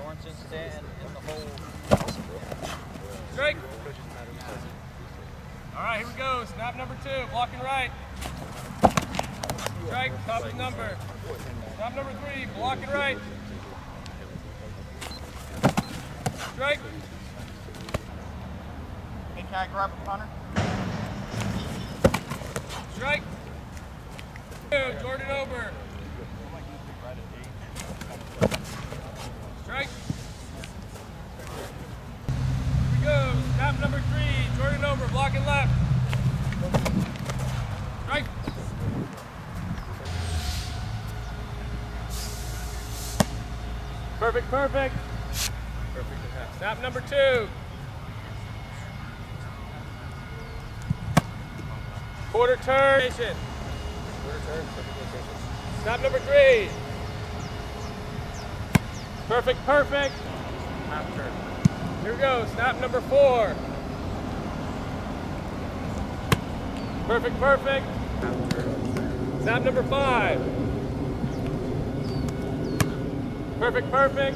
Lawrence incident and, and the whole. Strike. All right, here we go. Snap number two, blocking right. Strike, top of the number. Snap number three, blocking right. Strike. Hey, can I grab a punter? Strike. Jordan Ober. Strike. Here we go. Number three, Jordan Ober, blocking left. Strike. Perfect, perfect. Perfect. and half. Snap number two. Quarter turn. Quarter turn. Snap number three. Perfect, perfect. Half turn. Here we go. Snap number four. Perfect, perfect. Snap number five. Perfect, perfect.